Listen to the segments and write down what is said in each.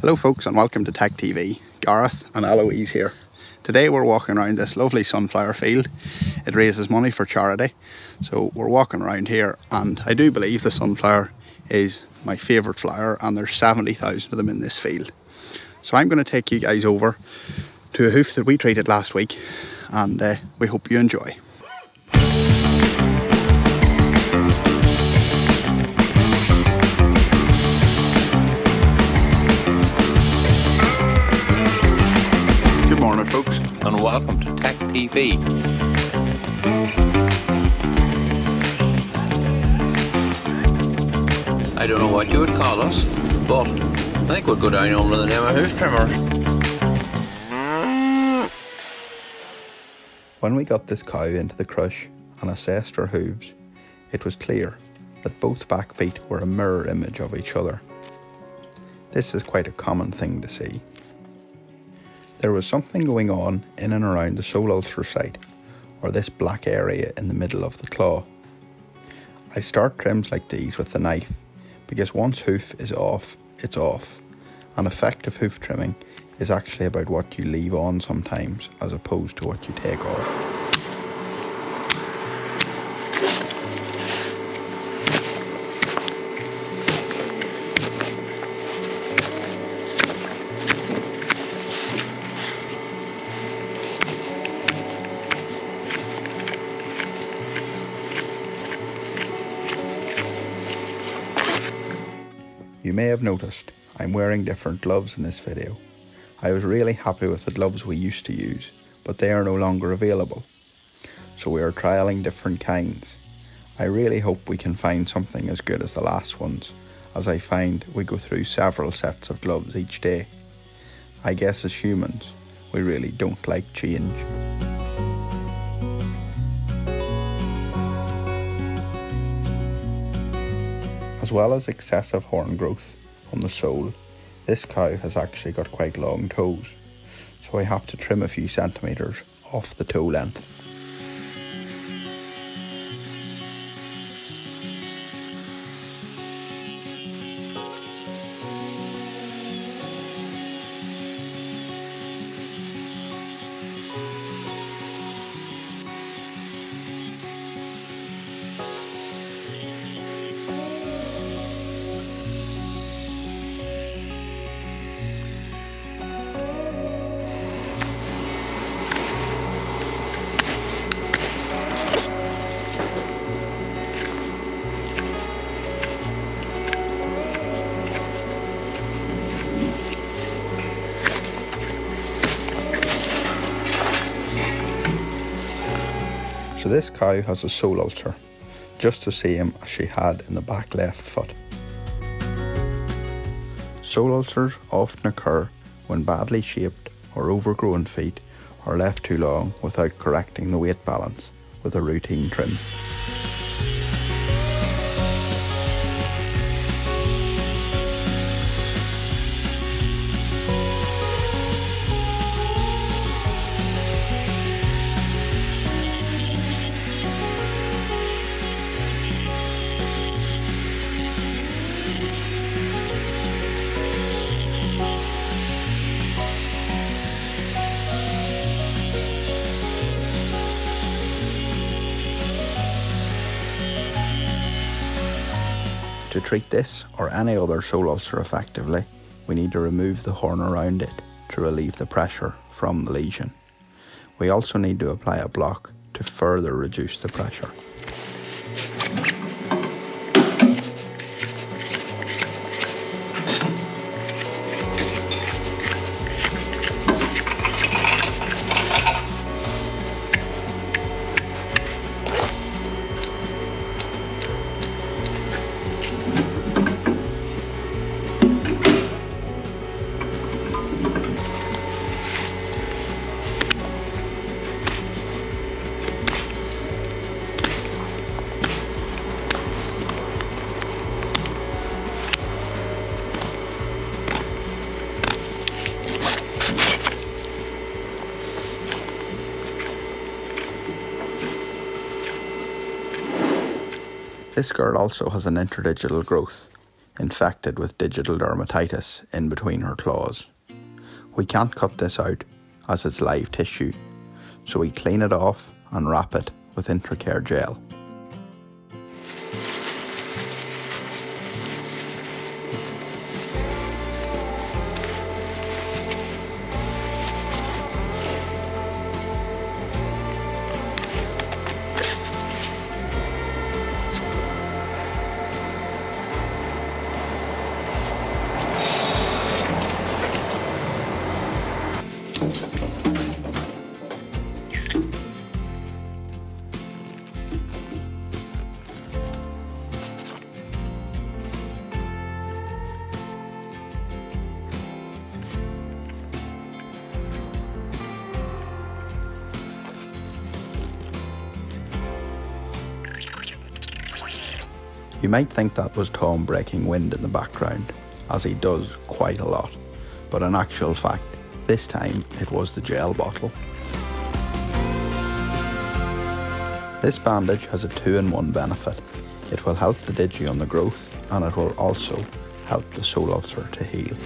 Hello folks and welcome to TEC TV. Gareth and Eloise here. Today we're walking around this lovely sunflower field. It raises money for charity. So we're walking around here and I do believe the sunflower is my favourite flower and there's 70,000 of them in this field. So I'm going to take you guys over to a hoof that we treated last week and uh, we hope you enjoy. Welcome to TEC TV. I don't know what you would call us, but I think we'd go down under the name uh, of hoof trimmers. When we got this cow into the crush and assessed her hooves, it was clear that both back feet were a mirror image of each other. This is quite a common thing to see. There was something going on in and around the sole ulcer site, or this black area in the middle of the claw. I start trims like these with the knife because once hoof is off, it's off. And effective hoof trimming is actually about what you leave on sometimes as opposed to what you take off. You may have noticed I'm wearing different gloves in this video. I was really happy with the gloves we used to use, but they are no longer available. So we are trialling different kinds. I really hope we can find something as good as the last ones, as I find we go through several sets of gloves each day. I guess as humans, we really don't like change. As well as excessive horn growth on the sole, this cow has actually got quite long toes, so I have to trim a few centimetres off the toe length. So this cow has a sole ulcer, just the same as she had in the back left foot. Sole ulcers often occur when badly shaped or overgrown feet are left too long without correcting the weight balance with a routine trim. To treat this or any other sole ulcer effectively, we need to remove the horn around it to relieve the pressure from the lesion. We also need to apply a block to further reduce the pressure. This girl also has an interdigital growth infected with digital dermatitis in between her claws. We can't cut this out as it's live tissue, so we clean it off and wrap it with Intracare gel. You might think that was Tom breaking wind in the background, as he does quite a lot, but in actual fact, this time it was the gel bottle. This bandage has a two in one benefit. It will help the digi on the growth and it will also help the sole ulcer to heal.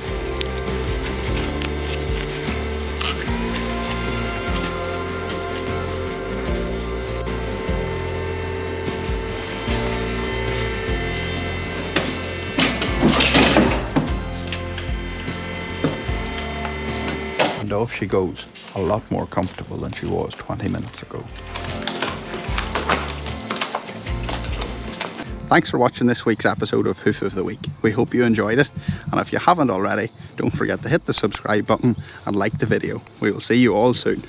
Off she goes, a lot more comfortable than she was 20 minutes ago. Thanks for watching this week's episode of Hoof of the Week. We hope you enjoyed it, and if you haven't already, don't forget to hit the subscribe button and like the video. We will see you all soon.